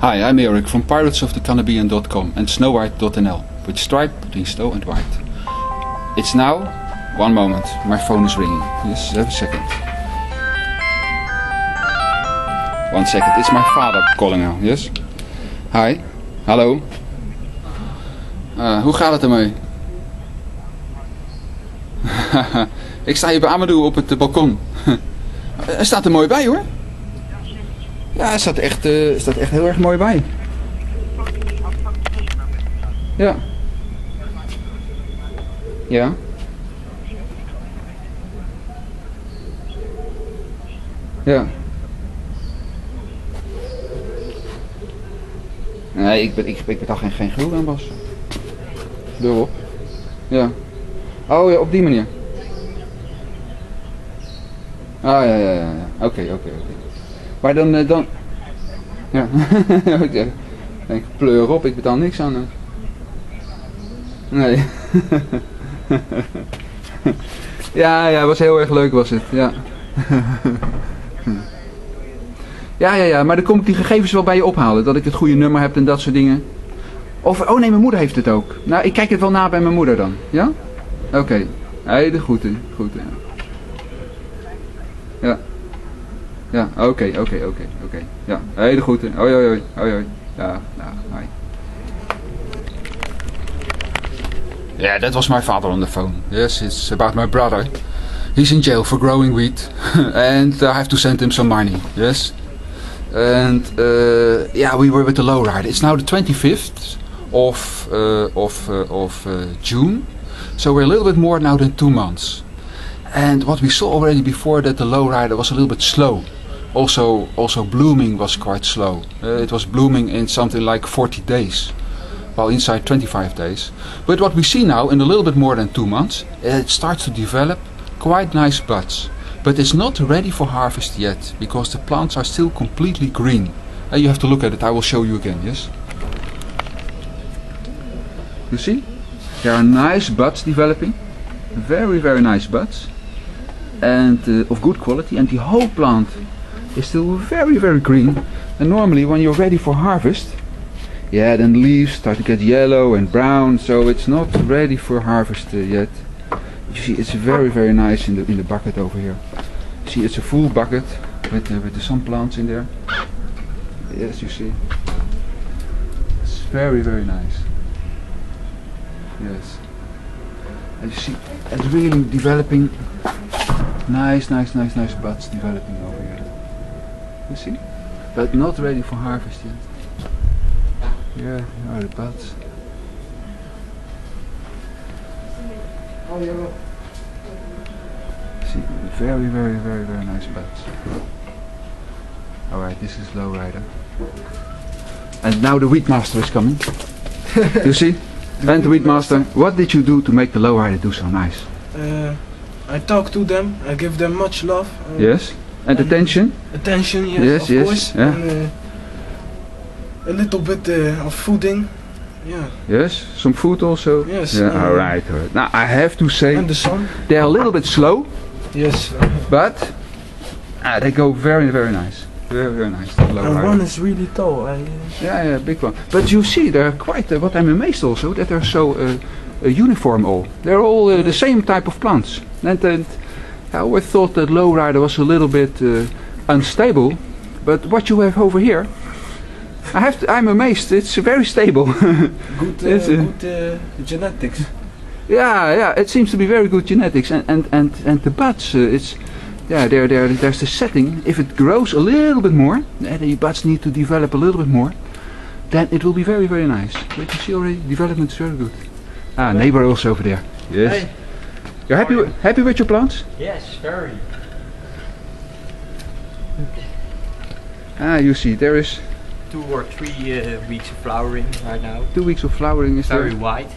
Hi, I'm Eric from piratesofthecaribbean.com and snowwhite.nl with stripe snow and white. It's now, one moment, my phone is ringing. Yes, have a second. One second, it's my father calling now, yes? Hi, hallo. Eh, hoe gaat het ermee? Ik sta hier bij Amadou op het balkon. Hij staat er mooi bij hoor. Ja, staat echt, hij staat echt heel erg mooi bij. Ja. Ja. Ja. Nee, ik, ben, ik, ik betaal geen, geen gulden aan Bas. Op. Ja. Oh ja, op die manier. Ah ja, ja. ja. Oké, oké, oké. Maar dan, eh, dan... Ja. ik denk, pleur op, ik betaal niks aan. eh. Nee. ja, ja, was heel erg leuk was het, ja. ja, ja, ja, maar dan kom ik die gegevens wel bij je ophalen. Dat ik het goede nummer heb en dat soort dingen. Of, oh nee, mijn moeder heeft het ook. Nou, ik kijk het wel na bij mijn moeder dan. Ja? Oké. Hey, de groeten. Groeten. Ja. Ja, oké, oké, oké, oké. Ja, hey, de groeten. Hoi, hoi, hoi. Hoi, hoi. Ja, nou, hoi. Yeah, that was my father on the phone. Yes, it's about my brother. He's in jail for growing wheat, and I have to send him some money. Yes, and uh, yeah, we were with the lowrider. It's now the 25th of uh, of uh, of uh, June, so we're a little bit more now than two months. And what we saw already before that the lowrider was a little bit slow. Also, also blooming was quite slow. Uh, it was blooming in something like 40 days, while inside 25 days. But what we see now, in a little bit more than two months, it starts to develop quite nice buds. But it's not ready for harvest yet, because the plants are still completely green. Uh, you have to look at it. I will show you again. Yes. You see, there are nice buds developing, very very nice buds and uh, of good quality and the whole plant is still very very green. And normally when you're ready for harvest yeah then the leaves start to get yellow and brown so it's not ready for harvest uh, yet. You see it's very very nice in the in the bucket over here. See it's a full bucket with uh, with the some plants in there. Yes you see. It's very very nice. Yes. And you see it's really developing. Nice, nice, nice, nice buds developing over. You see? But not ready for harvest yet. Here are the buds. See, very, very, very, very nice buds. Alright, this is Lowrider. And now the Wheatmaster is coming. you see? And the Wheatmaster, what did you do to make the Lowrider do so nice? Uh, I talk to them. I give them much love. Yes? And attention? Attention, yes, Yes, of yes, course. yeah. And, uh, a little bit uh, of fooding. Yeah. Yes? Some food also? Yes. Yeah, uh, alright. alright. Now I have to say And the sun. they're a little bit slow, Yes. but ah, they go very, very nice. Very, very nice. low and one is really tall. I, uh, Yeah, yeah, big one. But you see, they're quite. Uh, what I'm amazed also that they're so uh, uniform. All they're all the same type of plants. And, and I always thought that lowrider was a little bit uh, unstable, but what you have over here, I have. To, I'm amazed. It's very stable. good, uh, Yes, uh, good uh, genetics. yeah, yeah. It seems to be very good genetics, and and and, and the buds. Uh, it's. Yeah, there, there, there's the setting. If it grows a little bit more, uh, the buds need to develop a little bit more, then it will be very, very nice. But you see already, development is very good. Ah, neighbor also over there. Yes. Hey. You're happy, wi- happy with your plants? Yes, very. Ah, you see, there is Two or three uh, weeks of flowering right now. two weeks of flowering. Is Very there? white.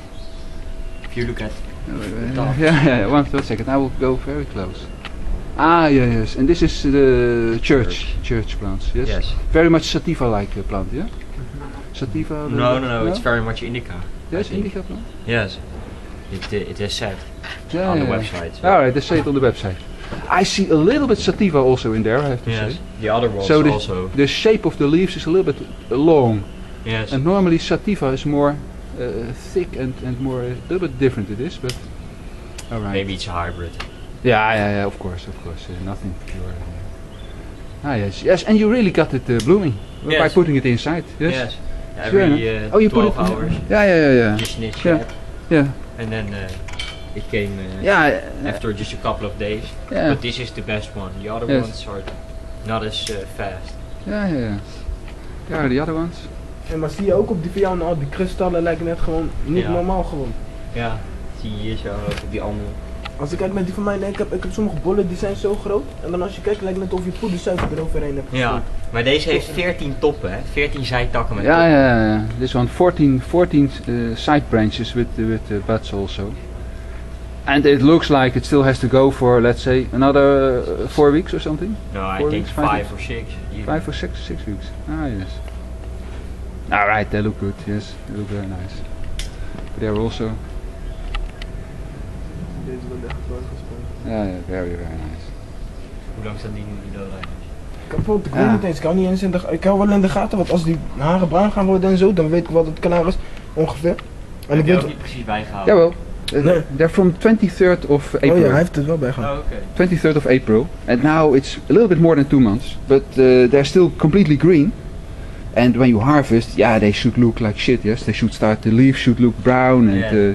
If you look at Uh, top. yeah, yeah, one, one second. I will go very close. Ah, yeah, yes. And this is the church, church plants. Yes. yes. Very much sativa-like uh, plant, yeah. Sativa. the- No, no, no, It's very much indica. Yes, indica plant. Yes. It it is said Yeah, on the yeah. website. All right, they say it on the website. I see a little bit sativa also in there. I have to Yes. say. The other ones So the- also. The shape of the leaves is a little bit long. Yes. And normally sativa is more uh, thick and, and more, a little bit different it is, but alright. Maybe it's a hybrid. Yeah, yeah, yeah, of course, of course. Uh, nothing pure. Ah, yes, yes, and you really got it uh, blooming by putting it inside. Yes. Yes. Every uh, oh, you put 12 it. hours. Yeah, yeah, yeah, yeah. Yeah. Yeah, And then uh, it came uh, yeah, uh, after just a couple of days. yeah, But this is the best one. The other Yes. ones are not as uh, fast. yeah, yeah, yeah. Yeah, the other ones. En maar zie je ook op die van jou nou, die kristallen lijken net gewoon niet Ja. normaal gewoon. Ja, zie je hier zo op die andere. Als ik kijk naar die van mij, nee, ik heb, ik heb sommige bollen die zijn zo groot. En dan als je kijkt lijkt het net of je poedersuiker eroverheen hebt Ja, maar deze heeft 14 toppen, hè? 14 zijtakken met Yeah, toppen. yeah, yeah. This one 14, 14 uh, side branches with with uh, buds also. And it looks like it still has to go for let's say another uh, four weeks or something. No, I Four think weeks, five 5 or 6. even. Five or six, six weeks. Ah, yes. All right, they look good. Yes, they look very nice. They are also, Deze wordt echt wel gespoeld. yeah, yeah, very, very nice. Hoe lang staat die nu in de? Ik, heb bijvoorbeeld, ik Ja. weet niet eens, ik hou niet eens in de, ik hou wel in de gaten, want als die haren bruin gaan worden en zo, dan weet ik wat het kanaal is, ongeveer. En Heb ik ook niet precies bijgehouden? Jawel. Nee. They're from 23rd of April. oh ja, hij heeft het wel bijgehouden. Oh, oké. 23rd of April, and now it's a little bit more than two months, but uh, they're still completely green. And when you harvest, yeah, they should look like shit. Yes, they should start. The leaves should look brown, and Yeah. uh,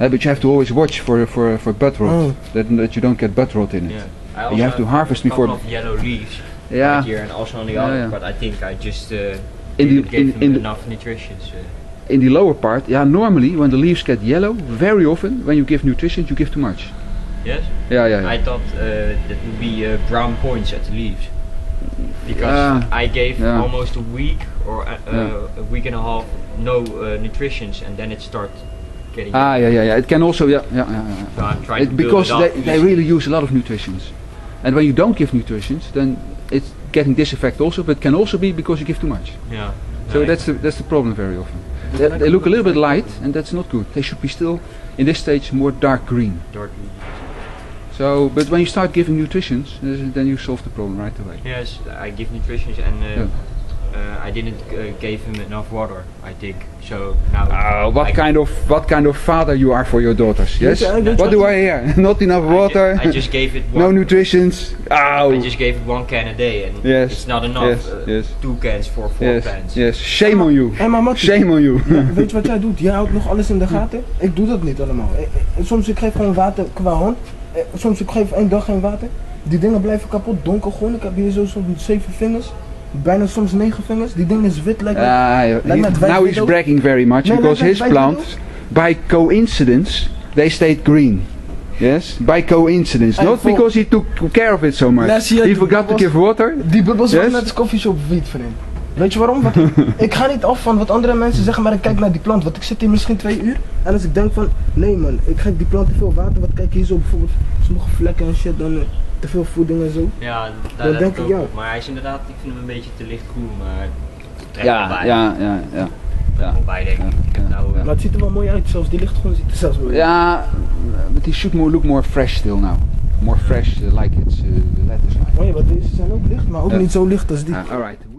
uh, but you have to always watch for for for bud rot, Oh. that that you don't get bud rot in it. Yeah. I You also have to harvest a before. couple of yellow leaves Yeah, right here and also on the Yeah, other, yeah. but I think I just uh, in didn't the give in, them in the enough nutrition. So. in the lower part, yeah, normally when the leaves get yellow, very often when you give nutrition, you give too much. Yes? Yeah, yeah, yeah. I thought uh, that would be uh, brown points at the leaves. Because Yeah. I gave Yeah. almost a week or a, uh, Yeah. a week and a half no uh, nutritions and then it started getting Ah, yeah, yeah, yeah. It can also, yeah, yeah, yeah. yeah. So I'm trying It- to because it they, they really use a lot of nutritions. And when you don't give nutritions, then it's getting this effect also, but it can also be because you give too much. Yeah. So that's the, that's the problem very often. They, they look a little bit light, and that's not good. They should be still, in this stage, more dark green. dark leaves. So, but when you start giving nutritions, then you solve the problem right away. Yes, I give nutritions and uh, Yeah. Uh, I didn't uh, give him enough water. I think so now. Oh, what I, kind of what kind of father you are for your daughters? Yes. That's What do I hear? Not enough I ju- water. I just gave it no one. nutritions. Oh. I just gave it one can a day and Yes, it's not enough. yes, uh, yes. Two cans for four yes. pans. Yes. Shame on you. Maar Shame on you. ja, weet je wat jij doet? Jij houdt nog alles in de gaten. Ik doe dat niet allemaal. Eh, eh, Soms ik geef gewoon water qua hand. Eh, Soms ik geef één dag geen water. Die dingen blijven kapot, donkergroen. Ik heb hier zo soms zeven vingers. Bijna soms negen vingers. Die ding is wit, lijkt me. Ah, now he's bragging very much Nee, because his plants, by coincidence, they stayed green. Yes, by coincidence, not because he took care of it so much. He forgot to give water. Die bubbels Yes? waren net koffieshop wiet, vriend. Weet je waarom? Want ik ga niet af van wat andere mensen zeggen, maar ik kijk naar die plant. Want ik zit hier misschien twee uur. En als ik denk van, nee man, ik geef die plant te veel water. Want kijk hier zo bijvoorbeeld, sommige vlekken en shit, dan eh, te veel voeding en zo. Ja, daar Dat denk ik ik, ook ja. op. Maar hij is inderdaad, ik vind hem een beetje te lichtgroen, maar het trekt Ja, ja, ja, ja. Bij denk ik. Ik heb Ja, nou, ja. Maar het ziet er wel mooi uit, zelfs die ligt gewoon ziet er zelfs mooi uit. Yeah, but he should more look more fresh still now. More fresh, uh, like it's uh, lettuce like. Oh ja, want deze zijn ook licht, maar ook Ja. niet zo licht als die. Ah, all right.